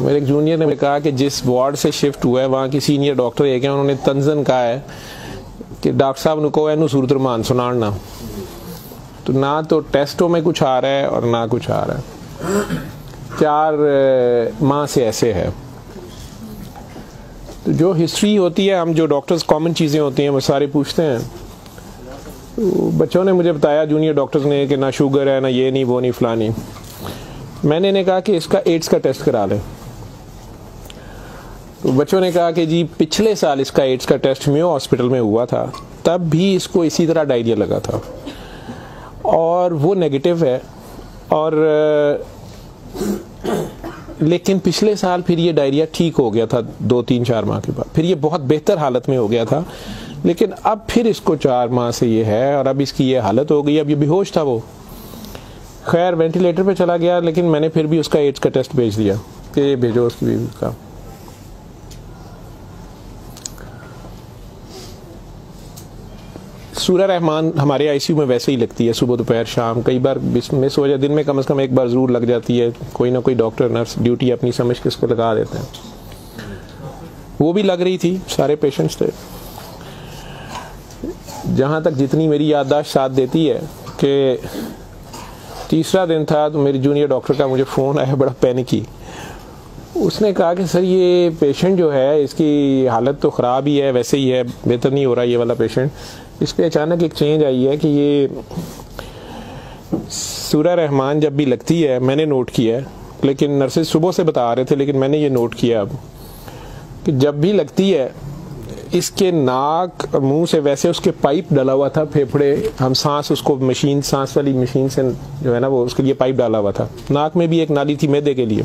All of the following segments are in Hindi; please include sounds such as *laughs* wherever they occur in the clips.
मेरे एक जूनियर ने कहा कि जिस वार्ड से शिफ्ट हुआ है, वहाँ की सीनियर डॉक्टर एक है उन्होंने तंजन कहा है कि डॉक्टर साहब ने कहो, एनू सूरत रमान सुनाना तो ना तो टेस्टों में कुछ आ रहा है और ना कुछ आ रहा है। चार माह से ऐसे है। तो जो हिस्ट्री होती है, हम जो डॉक्टर्स कॉमन चीज़ें होती हैं, वो सारे पूछते हैं। तो बच्चों ने मुझे बताया जूनियर डॉक्टर्स ने कि ना शुगर है, ना ये नहीं, वो नहीं, फलानी। मैंने इन्हें कहा कि इसका एड्स का टेस्ट करा लें। तो बच्चों ने कहा कि जी, पिछले साल इसका एड्स का टेस्ट म्यो हॉस्पिटल में हुआ था, तब भी इसको इसी तरह डायरिया लगा था। और वो नेगेटिव है, और, लेकिन पिछले साल फिर ये डायरिया ठीक हो गया था दो तीन चार माह के बाद। फिर ये बहुत बेहतर हालत में हो गया था, लेकिन अब फिर इसको चार माह से ये है, और अब इसकी ये हालत हो गई, अब ये बेहोश था वो। खैर वेंटिलेटर पे चला गया, लेकिन मैंने फिर भी उसका एड्स का टेस्ट भेज दिया कि ये भेजो उसकी बीवी का। सूर्य रहमान हमारे आईसीयू में वैसे ही लगती है, सुबह, दोपहर, शाम। कई बार मिस हो जाए दिन में कम से कम एक बार ज़रूर लग जाती है, कोई ना कोई डॉक्टर नर्स ड्यूटी अपनी समझ के उसको लगा देते हैं। वो भी लग रही थी, सारे पेशेंट्स थे। जहाँ तक जितनी मेरी याददाश्त साथ देती है कि तीसरा दिन था तो मेरी जूनियर डॉक्टर का मुझे फ़ोन आया, बड़ा पैनिकी उसने कहा कि, सर, ये पेशेंट जो है, इसकी हालत तो ख़राब ही है, वैसे ही है, बेहतर नहीं हो रहा ये वाला पेशेंट इस पर अचानक एक चेंज आई है कि ये सूर्य रहमान जब भी लगती है, मैंने नोट किया है। लेकिन नर्सेज सुबह से बता रहे थे, लेकिन मैंने ये नोट किया अब कि जब भी लगती है इसके नाक, मुँह से वैसे उसके पाइप डाला हुआ था, फेफड़े, हम सांस उसको मशीन, सांस वाली मशीन से जो है ना वो उसके लिए पाइप डाला हुआ था। नाक में भी एक नाली थी मैदे के लिए,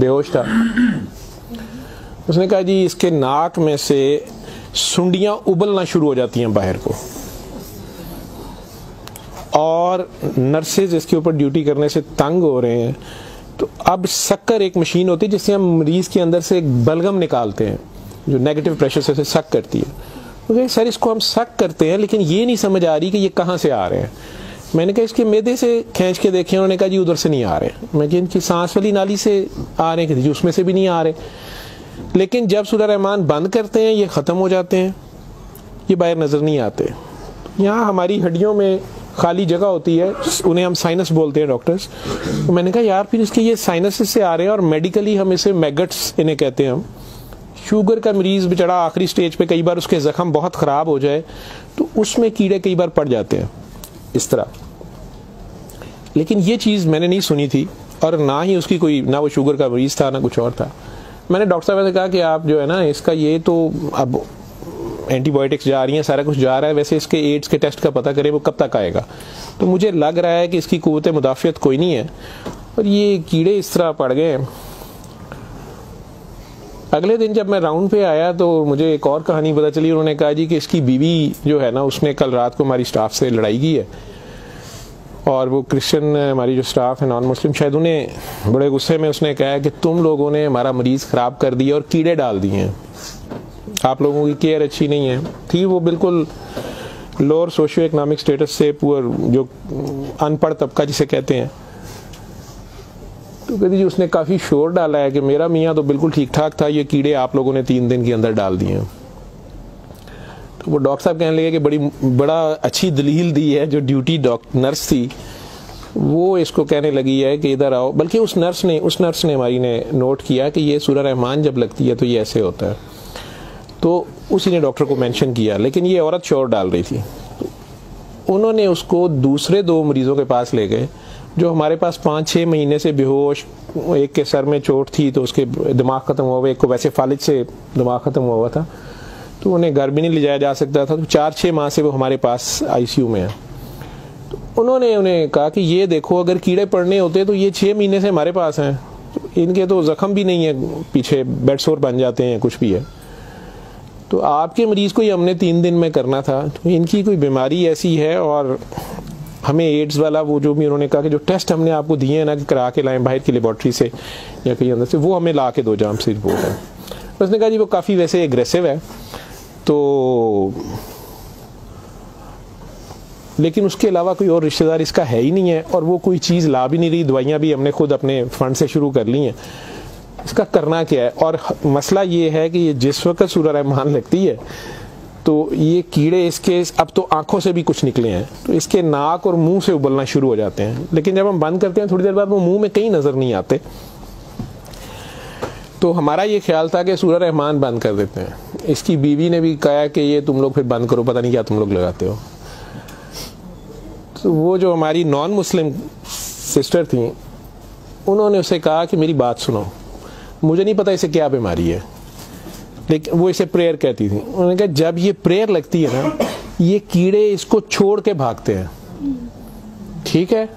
बेहोश था। उसने कहा, जी, इसके नाक में से सुंडियाँ उबलना शुरू हो जाती हैं बाहर को। और नर्सेज इसके ऊपर ड्यूटी करने से तंग हो रहे हैं तो अब शक्कर एक मशीन होती है जिससे हम मरीज़ के अंदर से एक बलगम निकालते हैं। जो नेगेटिव प्रेशर से सक करती है। वो तो सर इसको हम सक करते हैं, लेकिन ये नहीं समझ आ रही कि ये कहाँ से आ रहे हैं। मैंने कहा, इसके मैदे से खींच के देखे, उन्होंने कहा, जी, उधर से नहीं आ रहे मैं इनकी सांस वाली नाली से आ रहे हैं, कि उसमें से भी नहीं आ रहे लेकिन जब सूर्य रहमान बंद करते हैं, ये ख़त्म हो जाते हैं, ये बाहर नज़र नहीं आते। यहाँ हमारी हड्डियों में खाली जगह होती है, उन्हें हम साइनस बोलते हैं डॉक्टर्स तो मैंने कहा, यार, फिर इसके ये साइनस से आ रहे हैं और मेडिकली हम इसे मैगट्स इन्हें कहते हैं हम। शुगर का मरीज़ बेचारा आखिरी स्टेज पे कई बार उसके जख्म बहुत ख़राब हो जाए तो उसमें कीड़े कई बार पड़ जाते हैं, इस तरह। लेकिन ये चीज़ मैंने नहीं सुनी थी, और ना ही उसकी कोई, ना वो शुगर का मरीज़ था, ना कुछ और था। मैंने डॉक्टर साहब से कहा कि आप जो है ना, इसका ये तो अब एंटीबायोटिक्स जा रही हैं, सारा कुछ जा रहा है, वैसे इसके एड्स के टेस्ट का पता करें, वो कब तक आएगा? तो मुझे लग रहा है कि इसकी कुत मुदाफ़ियत कोई नहीं है, और ये कीड़े इस तरह पड़ गए अगले दिन जब मैं राउंड पे आया तो मुझे एक और कहानी पता चली, उन्होंने कहा जी कि इसकी बीवी जो है ना, उसने कल रात को हमारी स्टाफ से लड़ाई की है। और वो क्रिश्चियन हमारी जो स्टाफ है नॉन मुस्लिम शायद उन्हें बड़े गुस्से में उसने कहा कि तुम लोगों ने हमारा मरीज़ ख़राब कर दिया और कीड़े डाल दिए हैं। आप लोगों की केयर अच्छी नहीं है। थी वो बिल्कुल लोअर सोशियो इकोनॉमिक स्टेटस से पुअर जो अनपढ़ तबका जिसे कहते हैं। तो कहती जी उसने काफ़ी शोर डाला है कि मेरा मियाँ तो बिल्कुल ठीक ठाक था, ये कीड़े आप लोगों ने तीन दिन के अंदर डाल दिए तो वो डॉक्टर साहब कहने लगे कि बड़ी, बड़ा अच्छी दलील दी है, जो ड्यूटी डॉक्टर नर्स थी, वो इसको कहने लगी है कि इधर आओ। बल्कि उस नर्स ने, उस नर्स ने हमारी ने नोट किया कि ये सूर्य रहमान जब लगती है तो ये ऐसे होता है। तो उसी ने डॉक्टर को मेंशन किया, लेकिन ये औरत शोर डाल रही थी। तो उन्होंने उसको दूसरे दो मरीजों के पास ले गए। जो हमारे पास पाँच छः महीने से बेहोश, एक के सर में चोट थी तो उसके दिमाग ख़त्म हुआ हुआ, एक को वैसे फालिज से दिमाग ख़त्म हुआ हुआ था तो उन्हें घर भी नहीं ले जाया जा सकता था। तो चार छः माह से वो हमारे पास आईसीयू में है। तो उन्होंने उन्हें कहा कि ये देखो, अगर कीड़े पड़ने होते तो ये छः महीने से हमारे पास हैं। तो इनके तो ज़ख्म भी नहीं है, पीछे बेड सोर बन जाते हैं, कुछ भी है। तो आपके मरीज़ को ही हमने तीन दिन में करना था। तो इनकी कोई बीमारी ऐसी है और हमें एड्स वाला वो जो भी उन्होंने कहा कि जो टेस्ट हमने आपको दिए हैं ना कि करा के लाएँ बाहर की लेबॉर्ट्री से या कहीं अंदर से, वो हमें ला के दो जाम से रिपोर्ट है। उसने कहा जी वो काफ़ी वैसे एग्रेसिव है। तो लेकिन उसके अलावा कोई और रिश्तेदार इसका है ही नहीं है और वो कोई चीज़ ला भी नहीं रही, दवाइयाँ भी हमने खुद अपने फंड से शुरू कर ली हैं। इसका करना क्या है? और मसला ये है कि ये जिस वक्त सूर्य रहमान लगती है तो ये कीड़े इसके, अब तो आँखों से भी कुछ निकले हैं। तो इसके नाक और मुँह से उबलना शुरू हो जाते हैं। लेकिन जब हम बंद करते हैं, थोड़ी देर बाद वो मुँह में कहीं नज़र नहीं आते। तो हमारा ये ख्याल था कि सूर्य रहमान बंद कर देते हैं। इसकी बीवी ने भी कहा कि ये तुम लोग फिर बंद करो, पता नहीं क्या तुम लोग लगाते हो। तो वो जो हमारी नॉन मुस्लिम सिस्टर थी, उन्होंने उसे कहा कि मेरी बात सुनो। मुझे नहीं पता इसे क्या बीमारी है। लेकिन वो इसे प्रेयर कहती थी। उन्होंने कहा, जब ये प्रेयर लगती है ना, ये कीड़े इसको छोड़ के भागते हैं। ठीक है?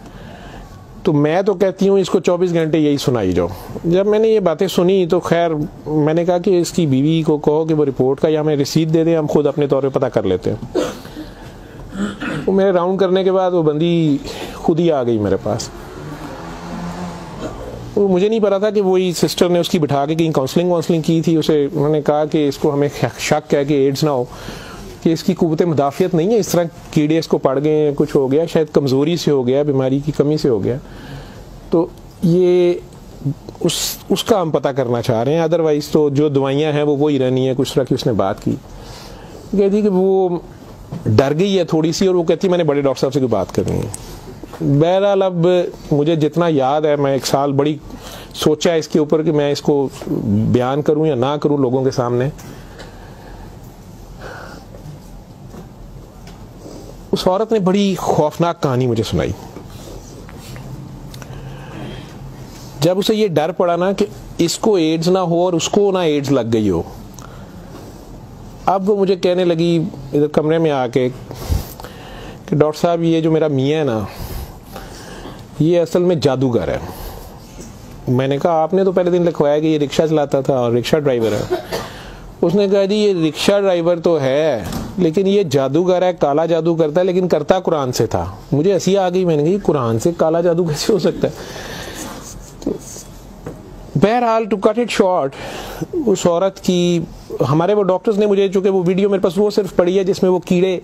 तो मैं तो कहती हूँ, इसको 24 घंटे यही सुनाई जाओ। जब मैंने ये बातें सुनी तो खैर, मैंने कहा कि इसकी बीवी को कहो कि वो रिपोर्ट का या हमें रिसीट दे दें, हम खुद अपने तौर पे पता कर लेते हैं। तो मेरे राउंड करने के बाद वो बंदी खुद ही आ गई मेरे पास। वो मुझे नहीं पता था कि वही सिस्टर ने उसकी बिठा के कहीं काउंसलिंग वाउंसलिंग की थी, उसे उन्होंने कहा कि इसको हमें शक है कि एड्स ना हो, कि इसकी कुत मुदाफ़ियत नहीं है, इस तरह कीड़े इसको पड़ गए कुछ हो गया, शायद कमज़ोरी से हो गया, बीमारी की कमी से हो गया। तो ये उस, उसका हम पता करना चाह रहे हैं अदरवाइज़ तो जो दवाइयाँ हैं वो वही रहनी है, कुछ तरह की उसने बात की। कहती कि वो डर गई है थोड़ी सी और वो कहती, मैंने बड़े डॉक्टर साहब से कोई बात करनी है। बहरहाल अब मुझे जितना याद है, मैं एक साल बड़ी सोचा इसके ऊपर कि मैं इसको बयान करूँ या ना करूँ लोगों के सामने। उस औरत ने बड़ी खौफनाक कहानी मुझे सुनाई। जब उसे ये डर पड़ा ना कि इसको एड्स ना हो और उसको ना एड्स लग गई हो, अब वो मुझे कहने लगी इधर कमरे में आके कि डॉक्टर साहब, ये जो मेरा मियाँ है ना ये असल में जादूगर है। मैंने कहा, आपने तो पहले दिन लिखवाया कि ये रिक्शा चलाता था और रिक्शा ड्राइवर है। उसने कहा, जी, ये रिक्शा ड्राइवर तो है, लेकिन ये जादूगर है, काला जादू करता है, लेकिन करता कुरान से था। मुझे ऐसी आ गई, मैंने कहा कुरान से काला जादू कैसे हो सकता है? बहरहाल टू कट इट शॉर्ट उस औरत की, हमारे वो डॉक्टर्स ने मुझे, चूँकि वो वीडियो मेरे पास, वो सिर्फ़ पड़ी है, जिसमें वो कीड़े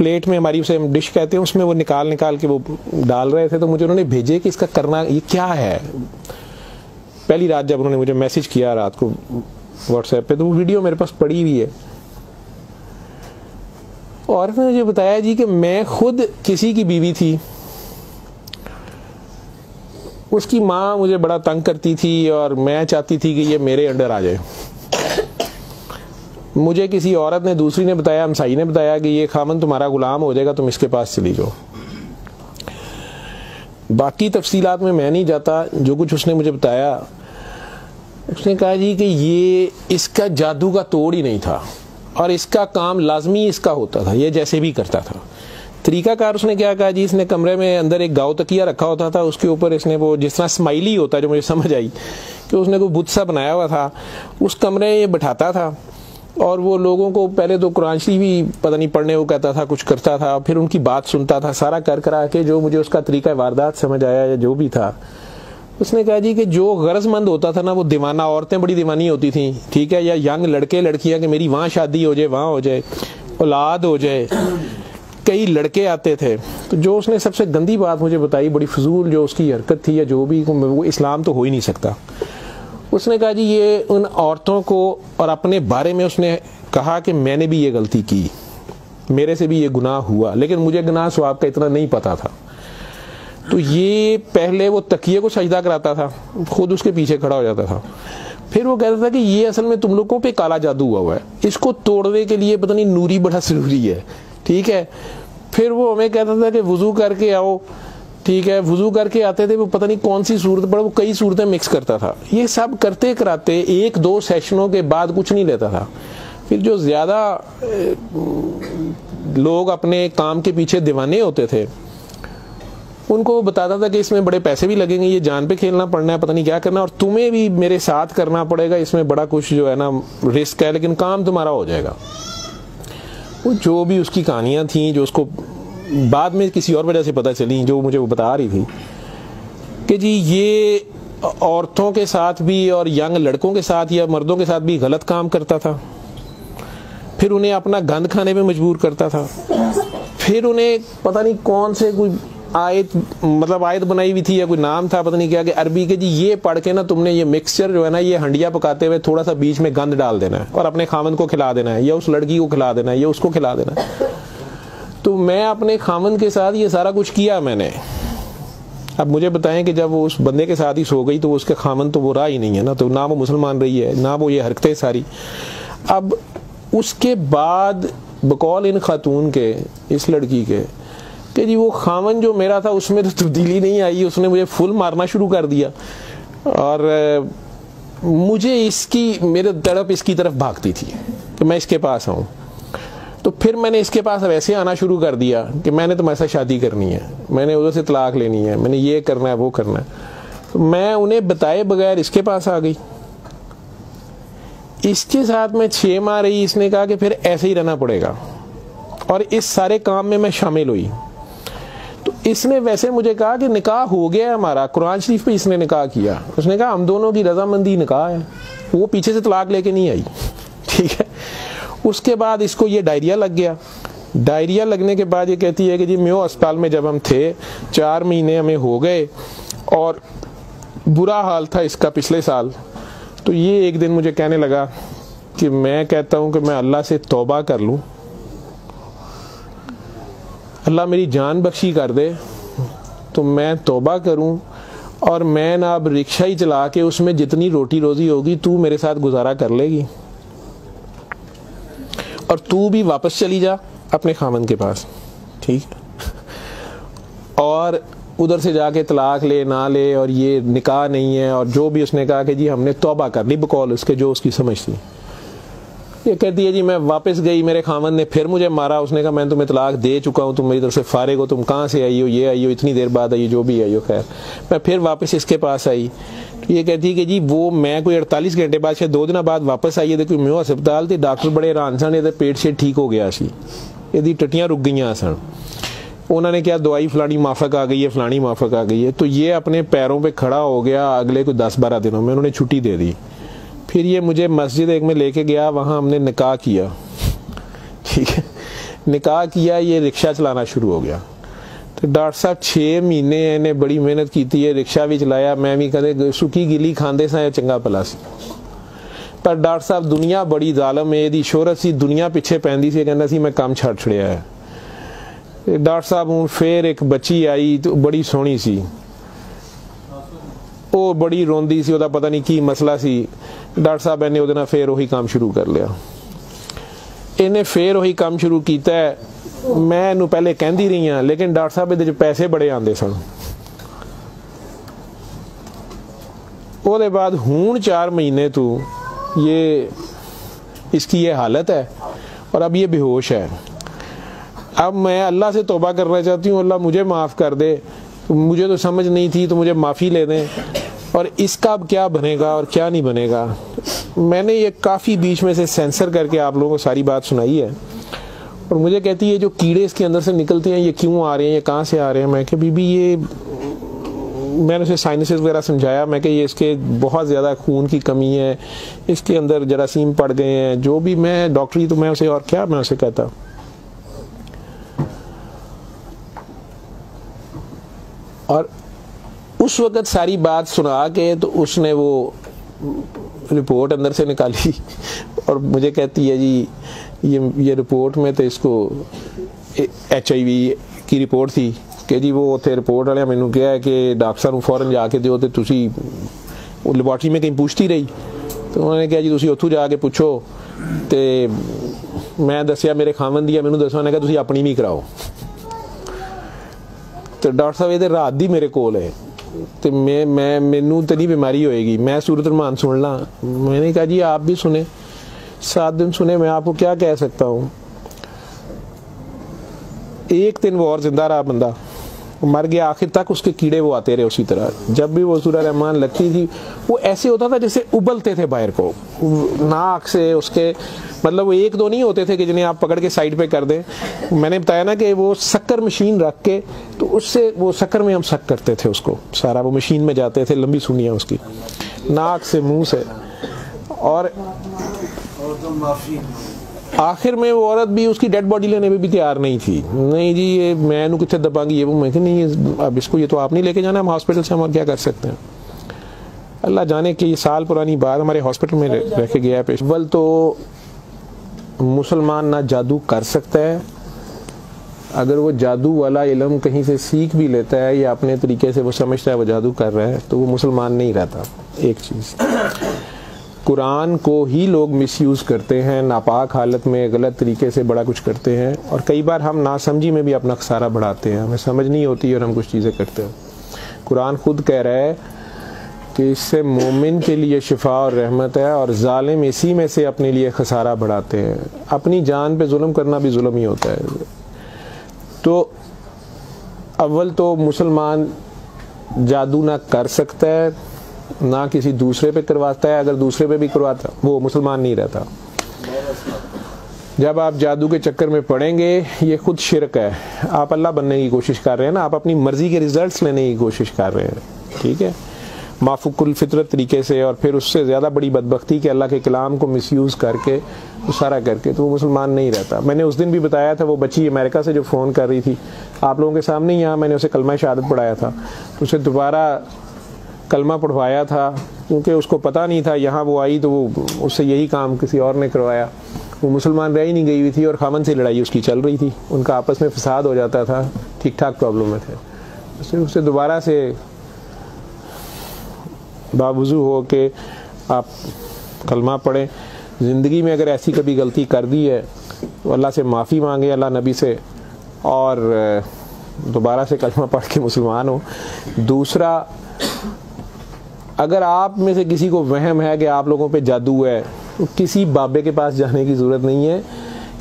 प्लेट में हमारी उसे हम डिश कहते हैं, उसमें वो निकाल निकाल के वो डाल रहे थे तो मुझे उन्होंने भेजे कि इसका करना, ये क्या है? पहली रात जब उन्होंने मुझे मैसेज किया रात को व्हाट्सएप पे तो वो वीडियो मेरे पास पड़ी हुई है। और ने मुझे बताया जी कि मैं खुद किसी की बीवी थी। उसकी माँ मुझे बड़ा तंग करती थी और मैं चाहती थी कि ये मेरे अंडर आ जाए। मुझे किसी औरत ने, दूसरी ने बताया हमसाई ने बताया कि ये खामन तुम्हारा गुलाम हो जाएगा, तुम इसके पास चली जाओ। बाकी तफसीलात में मैं नहीं जाता, जो कुछ उसने मुझे बताया, उसने कहा जी कि ये इसका जादू का तोड़ ही नहीं था, और इसका काम लाजमी इसका होता था, ये जैसे भी करता था। तरीकाकार उसने क्या कहा जी, इसने कमरे में अंदर एक गाँव तकिया रखा होता था, उसके ऊपर इसने वो जिस तरह स्माइली होता जो मुझे समझ आई, कि उसने कोई बुत सा बनाया हुआ था, उस कमरे ये बैठाता था। और वो लोगों को पहले तो कुरान शरीफ भी पता नहीं पढ़ने वो कहता था, कुछ करता था, फिर उनकी बात सुनता था, सारा कर करा के जो मुझे उसका तरीका वारदात समझ आया या जो भी था, उसने कहा जी कि जो गरजमंद होता था ना, वो दीवाना औरतें बड़ी दीवानी होती थी, ठीक है, या यंग लड़के लड़कियाँ कि मेरी वहाँ शादी हो जाए, वहाँ हो जाए, औलाद हो जाए, कई लड़के आते थे तो जो उसने सबसे गंदी बात मुझे बताई, बड़ी फजूल जो उसकी हरकत थी या जो भी, वो इस्लाम तो हो ही नहीं सकता। उसने कहा, जी, ये उन औरतों को और अपने बारे में उसने कहा कि मैंने भी ये गलती की। मेरे से भी ये गुनाह हुआ, लेकिन मुझे गुनाह स्वाब का इतना नहीं पता था। तो ये पहले वो तकिए को सजदा कराता था, खुद उसके पीछे खड़ा हो जाता था। फिर वो कहता था कि ये असल में तुम लोगों पे काला जादू हुआ हुआ है। इसको तोड़ने के लिए पता नहीं नूरी बड़ा ज़रूरी है, ठीक है? फिर वो हमें कहता था कि वज़ू करके आओ ठीक है, वज़ू करके आते थे, वो पता नहीं कौन सी सूरत पर वो कई सूरतें मिक्स करता था। ये सब करते कराते एक दो सेशनों के बाद कुछ नहीं लेता था। फिर जो ज़्यादा लोग अपने काम के पीछे दीवाने होते थे, उनको बताता था कि इसमें बड़े पैसे भी लगेंगे, ये जान पे खेलना पड़ना है, पता नहीं क्या करना और तुम्हें भी मेरे साथ करना पड़ेगा, इसमें बड़ा कुछ जो है ना रिस्क है, लेकिन काम तुम्हारा हो जाएगा। वो जो भी उसकी कहानियाँ थी, जो उसको बाद में किसी और वजह से पता चली, जो मुझे वो बता रही थी, कि जी ये औरतों के साथ भी और यंग लड़कों के साथ या मर्दों के साथ भी गलत काम करता था। फिर उन्हें अपना गंद खाने में मजबूर करता था। फिर उन्हें पता नहीं कौन से कोई आयत मतलब आयत बनाई हुई थी या कोई नाम था, पता नहीं क्या, कि अरबी के जी ये पढ़ के ना तुमने ये मिक्सचर जो है ना, ये हंडिया पकाते हुए थोड़ा सा बीच में गंद डाल देना है और अपने खामन को खिला देना है, या उस लड़की को खिला देना है, या उसको खिला देना है। तो मैं अपने खामन के साथ ये सारा कुछ किया मैंने। अब मुझे बताएँ कि जब वो उस बंदे के साथ ही सो गई तो उसके खामन तो वो रहा ही नहीं है ना तो ना वो मुसलमान रही है, ना वो ये हरकतें सारी। अब उसके बाद बकौल इन खातून के, इस लड़की के, कि जी वो खामन जो मेरा था, उसमें तो तब्दीली नहीं आई, उसने मुझे फुल मारना शुरू कर दिया। और, मुझे इसकी, मेरे तड़प इसकी तरफ़ भागती थी, कि मैं इसके पास आऊँ। तो फिर मैंने इसके पास वैसे आना शुरू कर दिया कि मैंने तुम्हारे साथ शादी करनी है। मैंने उधर से तलाक लेनी है, मैंने ये करना है, वो करना है। तो मैं उन्हें बताए बगैर इसके पास आ गई। इसके साथ मैं छः माह रही, इसने कहा कि फिर ऐसे ही रहना पड़ेगा। और इस सारे काम में मैं शामिल हुई। तो इसने वैसे मुझे कहा कि निकाह हो गया हमारा। कुरान शरीफ पे इसने निकाह किया। उसने कहा, हम दोनों की रजामंदी निकाह है। वो पीछे से तलाक लेके नहीं आई। *laughs* ठीक है? उसके बाद इसको ये डायरिया लग गया। डायरिया लगने के बाद ये कहती है कि जी म्यो अस्पताल में जब हम थे, चार महीने हमें हो गए और बुरा हाल था इसका पिछले साल। तो ये एक दिन मुझे कहने लगा कि मैं कहता हूँ कि मैं अल्लाह से तौबा कर लूँ। अल्लाह मेरी जान बख्शी कर दे तो मैं तौबा करूँ और मैं ना अब रिक्शा ही चला के उसमें जितनी रोटी रोजी होगी, तू मेरे साथ गुजारा कर लेगी। तू भी वापस चली जा अपने खामन के पास, ठीक? और उधर से जाके तलाक ले, ना ले, और ये निकाह नहीं है, और जो भी उसने कहा कि जी हमने तोबा कर ली, बकौल उसके, जो उसकी समझ थी। ये कहती है जी मैं वापस गई मेरे खामन ने फिर मुझे मारा उसने कहा मैं तुम्हें तलाक दे चुका हूँ तुम मेरी तरफ से फारिग हो तुम कहाँ से आई हो ये आई हो इतनी देर बाद आई जो भी आई हो खैर मैं फिर वापस इसके पास आई ये कहती है कि जी वो मैं कोई अड़तालीस घंटे बाद शायद दो दिन बाद वापस आई है म्यो अस्पताल थे डॉक्टर बड़े हैरान सन ये पेट से ठीक हो गया सी ਇਹਦੀ ਟੱਟੀਆਂ ਰੁਕ ਗਈਆਂ ਸਨ उन्होंने क्या दवाई फलानी माफक आ गई है फलानी माफक आ गई है तो ये अपने पैरों पे खड़ा हो गया अगले कोई दस बारह दिनों में उन्होंने छुट्टी दे दी फिर ये मुझे मस्जिद एक में लेके गया वहाँ हमने निकाह किया ठीक है निकाह किया ये रिक्शा चलाना शुरू हो गया तो डॉक्टर साहब छे महीने इन्हें बड़ी मेहनत की है रिक्शा भी चलाया मैं भी कदे सुखी गिली खाते सा चंगा भला सी पर डॉक्टर साहब दुनिया बड़ी ਜ਼ਾਲਮ है ਇਹਦੀ ਸ਼ੋਹਰਤ ਸੀ ਦੁਨੀਆ ਪਿੱਛੇ ਪੈਂਦੀ ਸੀ ਕਹਿੰਦਾ ਸੀ ਮੈਂ ਕੰਮ ਛੱਡ ਛੜਿਆ ਹੈ ਡਾਕਟਰ ਸਾਹਿਬ ਹੁਣ ਫੇਰ ਇੱਕ ਬੱਚੀ ਆਈ ਤੇ ਬੜੀ ਸੋਹਣੀ ਸੀ ਉਹ ਬੜੀ ਰੋਂਦੀ ਸੀ ਉਹਦਾ ਪਤਾ ਨਹੀਂ ਕੀ ਮਸਲਾ ਸੀ ਡਾਕਟਰ ਸਾਹਿਬ ਨੇ ਉਹਦੇ ਨਾਲ ਫੇਰ ਉਹੀ ਕੰਮ ਸ਼ੁਰੂ ਕਰ ਲਿਆ ਇਹਨੇ ਫੇਰ ਉਹੀ ਕੰਮ ਸ਼ੁਰੂ ਕੀਤਾ ਮੈਂ ਇਹਨੂੰ ਪਹਿਲੇ ਕਹਿੰਦੀ ਰਹੀ ਹਾਂ ਲੇਕਿਨ ਡਾਕਟਰ ਸਾਹਿਬ ਇਹਦੇ ਚ ਪੈਸੇ ਬੜੇ ਆਉਂਦੇ ਸਨ ਉਹਦੇ ਬਾਅਦ ਹੁਣ 4 ਮਹੀਨੇ ਤੋਂ ये इसकी ये हालत है और अब ये बेहोश है अब मैं अल्लाह से तोबा करना चाहती हूँ अल्लाह मुझे माफ़ कर दे मुझे तो समझ नहीं थी तो मुझे माफ़ी ले दें और इसका अब क्या बनेगा और क्या नहीं बनेगा? मैंने ये काफ़ी बीच में से सेंसर करके आप लोगों को सारी बात सुनाई है। और मुझे कहती है जो कीड़े इसके अंदर से निकलते हैं, ये क्यों आ रहे हैं? ये कहाँ से आ रहे हैं? मैं कि बीबी, ये मैंने उसे साइनस वगैरह समझाया। मैं कि ये इसके बहुत ज़्यादा खून की कमी है। इसके अंदर जरासीम पड़ गए हैं। जो भी मैं डॉक्टरी तो मैं उसे और क्या मैं उसे कहता? और उस वक़्त सारी बात सुना के तो उसने वो रिपोर्ट अंदर से निकाली और मुझे कहती है जी ये ये रिपोर्ट में तो इसको एच की रिपोर्ट थी ਕਿ ਜੀ ਉਹ ਉੱਥੇ ਰਿਪੋਰਟ ਵਾਲਿਆਂ ਮੈਨੂੰ ਕਿਹਾ ਕਿ ਡਾਕਟਰ ਸਾਹਿਬ ਨੂੰ ਫੌਰਨ ਜਾ ਕੇ ਦਿਓ ਤੇ ਤੁਸੀਂ ਉਹ ਲੈਬੋਰਟਰੀ में कहीं पूछती रही तो उन्होंने कहा जी ਤੁਸੀਂ ਉੱਥੋਂ ਜਾ ਕੇ ਪੁੱਛੋ ਤੇ ਮੈਂ ਦੱਸਿਆ ਮੇਰੇ ਖਾਵਨ ਦੀ ਆ ਮੈਨੂੰ ਦੱਸੋ ਉਹਨੇ ਕਿਹਾ ਤੁਸੀਂ ਆਪਣੀ ਵੀ ਕਰਾਓ ਤੇ ਡਾਕਟਰ ਸਾਹਿਬ ਇਹਦੇ ਰਾਤ ਦੀ ਮੇਰੇ ਕੋਲ ਹੈ ਤੇ मैं मैं ਮੈਨੂੰ ਤੇ ਨਹੀਂ ਬਿਮਾਰੀ ਹੋਏਗੀ मैं सूरत रमान सुन ला मैंने कहा जी आप भी सुने सात दिन सुने मैं आपको क्या कह सकता हूँ एक दिन वो और जिंदा रहा बंदा मर गया आखिर तक उसके कीड़े वो आते रहे उसी तरह। जब भी वो सूर्य रहमान लगती थी वो ऐसे होता था जैसे उबलते थे बाहर को। नाक से उसके मतलब वो एक दो नहीं होते थे कि जिन्हें आप पकड़ के साइड पे कर दें। मैंने बताया ना कि वो शक्कर मशीन रख के तो उससे वो शक्कर में हम शक करते थे उसको। सारा वो मशीन में जाते थे लंबी सुनिया उसकी। नाक से मुँह से। और, और तो आखिर में वो औरत भी उसकी डेड बॉडी लेने में भी तैयार नहीं थी। नहीं जी, ये मैं कितने दबांगी ये वो मैं नहीं अब इसको ये तो आप नहीं लेके जाना, हम हॉस्पिटल से, हम और क्या कर सकते हैं? अल्लाह जाने कि ये साल पुरानी बात हमारे हॉस्पिटल में रह गया पेश। अव्वल तो मुसलमान ना जादू कर सकता है। अगर वो जादू वाला इलम कहीं से सीख भी लेता है या अपने तरीके से वो समझता है वो जादू कर रहा है तो वो मुसलमान नहीं रहता। एक चीज़। कुरान को ही लोग मिसयूज़ करते हैं, नापाक हालत में गलत तरीके से बड़ा कुछ करते हैं और कई बार हम नासमझी में भी अपना खसारा बढ़ाते हैं। हमें समझ नहीं होती और हम कुछ चीज़ें करते हैं। कुरान खुद कह रहा है कि इससे मोमिन के लिए शिफा और रहमत है और ालिम इसी में से अपने लिए खसारा बढ़ाते हैं। अपनी जान पे जुल्म करना भी जुल्म ही होता है। तो अव्वल तो मुसलमान जादू ना कर सकता है ना किसी दूसरे पे करवाता है, अगर दूसरे पे भी करवाता, वो मुसलमान नहीं रहता। जब आप जादू के चक्कर में पड़ेंगे, ये खुद शिरक है। आप अल्लाह बनने की कोशिश कर रहे हैं ना, आप अपनी मर्ज़ी के रिजल्ट्स लेने की कोशिश कर रहे हैं, ठीक है? माफुकुल फितरत तरीके से और फिर उससे ज़्यादा बड़ी बदबख्ती कि अल्लाह के कलाम को मिसयूज़ करके, वो सारा करके तो वो मुसलमान नहीं रहता। मैंने उस दिन भी बताया था, वो बच्ची अमेरिका से जो फ़ोन कर रही थी, आप लोगों के सामने यहाँ मैंने उसे कलमा शहादत पढ़ाया था। तो उसे दोबारा कलमा पढ़वाया था, क्योंकि उसको पता नहीं था, यहाँ वो आई तो वो उससे यही काम किसी और ने करवाया। वो मुसलमान रह ही नहीं गई हुई थी और खामन से लड़ाई उसकी चल रही थी। उनका आपस में फसाद हो जाता था ठीक ठाक प्रॉब्लम में थे। उससे दोबारा से बावजू हो के आप कलमा पढ़ें। ज़िंदगी में अगर ऐसी कभी गलती कर दी है तो अल्लाह से माफ़ी मांगे, अल्लाह नबी से, और, दोबारा से कलमा पढ़ के मुसलमान हो। दूसरा अगर आप में से किसी को वहम है कि आप लोगों पे जादू है तो किसी बाबे के पास जाने की ज़रूरत नहीं है।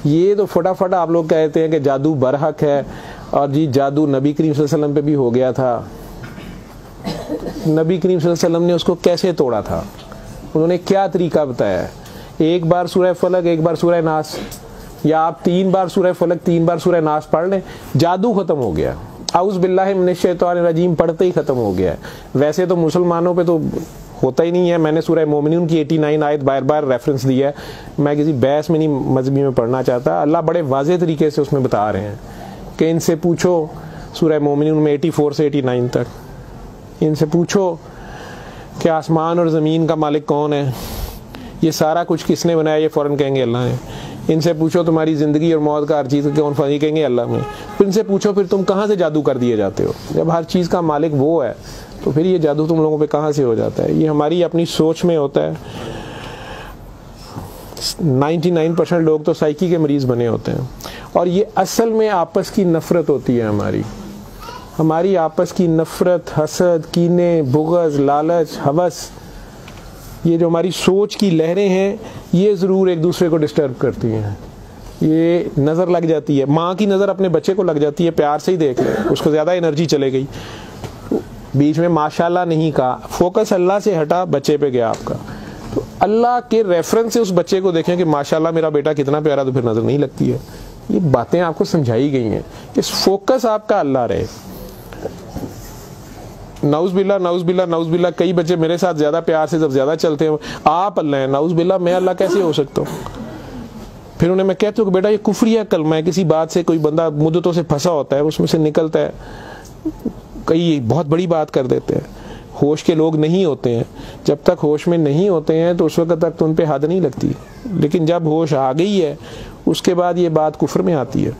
ये तो फटाफट आप लोग कहते हैं कि जादू बरहक है, और जी, जादू नबी करीम वसल्लम पे भी हो गया था। नबी करीम वसल्लम ने उसको कैसे तोड़ा था? उन्होंने क्या तरीका बताया? एक बार सूरह फलक, एक बार सूरह नाश या आप तीन बार सूरह फलक, तीन बार सूरह नाश पढ़ लें, जादू खत्म हो गया। आउज बिल्लाजीम पढ़ते ही खत्म हो गया है। वैसे तो मुसलमानों पे तो होता ही नहीं है। मैंने सूरह मोमिन की 89 आयत बार बार रेफरेंस दिया है। मैं किसी बहस में नहीं मजहबी में पढ़ना चाहता। अल्लाह बड़े वाजे तरीके से उसमें बता रहे हैं कि इनसे पूछो सूरह मोमिन में 84 से 89 तक। इनसे पूछो कि आसमान और ज़मीन का मालिक कौन है? ये सारा कुछ किसने बनाया? ये फ़ौरन कहेंगे, अल्लाह है इनसे पूछो तुम्हारी ज़िंदगी और मौत का हर चीज़ कौन फनी कहेंगे अल्लाह में? फिर इनसे पूछो, फिर तुम कहाँ से जादू कर दिए जाते हो? जब हर चीज़ का मालिक वो है तो फिर ये जादू तुम लोगों पे कहाँ से हो जाता है? ये हमारी अपनी सोच में होता है। 99 परसेंट लोग तो साइकी के मरीज़ बने होते हैं। और ये असल में आपस की नफ़रत होती है हमारी। हमारी आपस की नफ़रत, हसद, कीने, बुगज, लालच, हवस ये जो हमारी सोच की लहरें हैं, ये ज़रूर एक दूसरे को डिस्टर्ब करती हैं। ये नज़र लग जाती है। माँ की नज़र अपने बच्चे को लग जाती है, प्यार से ही देख ले। उसको ज़्यादा एनर्जी चले गई। बीच में माशाल्लाह नहीं कहा। फोकस अल्लाह से हटा, बच्चे पे गया आपका। तो अल्लाह के रेफरेंस से उस बच्चे को देखें कि माशाल्लाह मेरा बेटा कितना प्यारा तो फिर नज़र नहीं लगती है। ये बातें आपको समझाई गई हैं इस फोकस आपका अल्लाह रहे। नाउज बिल्ला नाउज बिल्ला नाउज बिल्ला, कई बच्चे मेरे साथ ज़्यादा प्यार से जब ज़्यादा चलते हैं, आप अल्लाह है नाउज बिल्ला, मैं अल्लाह कैसे हो सकता हूँ? फिर उन्हें मैं कहता हूँ कि बेटा, ये कुफरिया कलमा है किसी बात से, कोई बंदा मुद्दतों से फंसा होता है, उसमें से निकलता है। कई बहुत बड़ी बात कर देते हैं। होश के लोग नहीं होते हैं। जब तक होश में नहीं होते हैं तो उस वक्त तक तो उन पर हद नहीं लगती। लेकिन जब होश आ गई है, उसके बाद ये बात कुफर में आती है।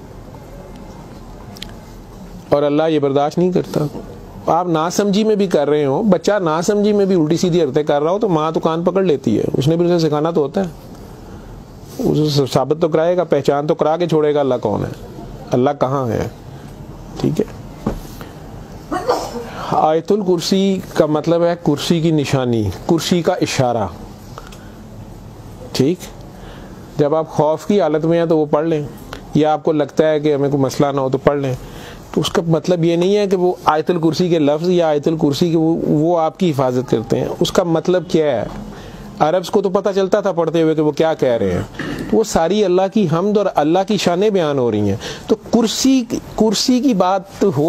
और अल्लाह ये बर्दाश्त नहीं करता। आप ना समझी में भी कर रहे हो, बच्चा ना समझी में भी उल्टी सीधी हरकतें कर रहा हो तो माँ तो कान पकड़ लेती है। उसने भी उसे सिखाना तो होता है। उसे साबित तो कराएगा, पहचान तो करा के छोड़ेगा, अल्लाह कौन है? अल्लाह कहाँ है? ठीक है। आयतुल कुर्सी का मतलब है कुर्सी की निशानी, कुर्सी का इशारा। ठीक? जब आप खौफ की हालत में हैं तो वो पढ़ लें। या आपको लगता है कि हमें कोई मसला ना हो तो पढ़ लें। तो उसका मतलब ये नहीं है कि वो आयतल कुर्सी के लफ्ज़ या आयतल कुर्सी के वो वो आपकी हिफाजत करते हैं। उसका मतलब क्या है? अरब्स को तो पता चलता था पढ़ते हुए कि वो क्या कह रहे हैं। तो वो सारी अल्लाह की हमद और अल्लाह की शान बयान हो रही हैं। तो कुर्सी कुर्सी की बात हो